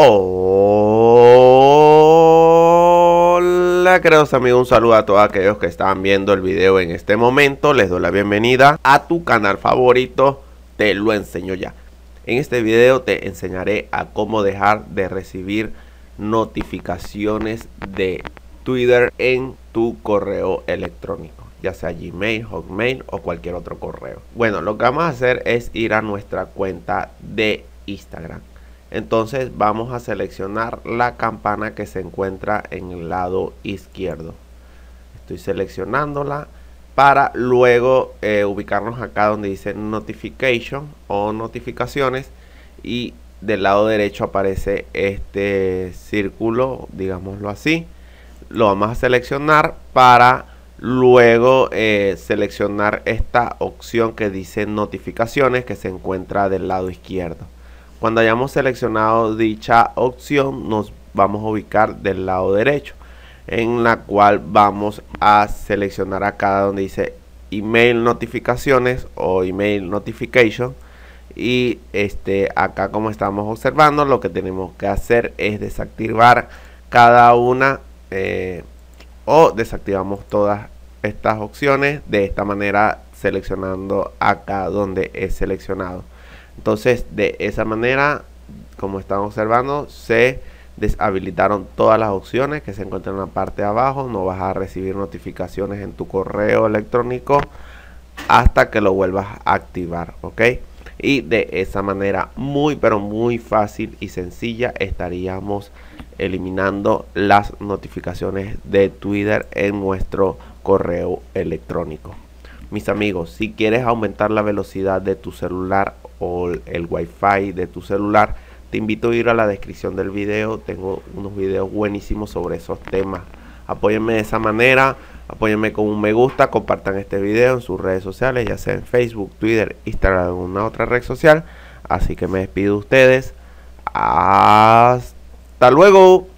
Hola queridos amigos, un saludo a todos aquellos que están viendo el video en este momento. Les doy la bienvenida a tu canal favorito, te lo enseño ya. En este video te enseñaré a cómo dejar de recibir notificaciones de Twitter en tu correo electrónico, ya sea Gmail, Hotmail o cualquier otro correo. Bueno, lo que vamos a hacer es ir a nuestra cuenta de Instagram. Entonces vamos a seleccionar la campana que se encuentra en el lado izquierdo. Estoy seleccionándola para luego eh, ubicarnos acá donde dice notification o notificaciones y del lado derecho aparece este círculo, digámoslo así. Lo vamos a seleccionar para luego eh, seleccionar esta opción que dice notificaciones que se encuentra del lado izquierdo. Cuando hayamos seleccionado dicha opción nos vamos a ubicar del lado derecho en la cual vamos a seleccionar acá donde dice email notificaciones o email notification. Y este acá como estamos observando lo que tenemos que hacer es desactivar cada una eh, o desactivamos todas estas opciones de esta manera seleccionando acá donde es seleccionado entonces, de esa manera, como están observando, se deshabilitaron todas las opciones que se encuentran en la parte de abajo. No vas a recibir notificaciones en tu correo electrónico hasta que lo vuelvas a activar, ¿ok? Y de esa manera muy pero muy fácil y sencilla estaríamos eliminando las notificaciones de Twitter en nuestro correo electrónico. Mis amigos, si quieres aumentar la velocidad de tu celular o el wifi de tu celular, te invito a ir a la descripción del video. Tengo unos videos buenísimos sobre esos temas. Apóyenme de esa manera, apóyenme con un me gusta, compartan este video en sus redes sociales, ya sea en Facebook, Twitter, Instagram alguna otra red social. Así que me despido de ustedes. Hasta luego.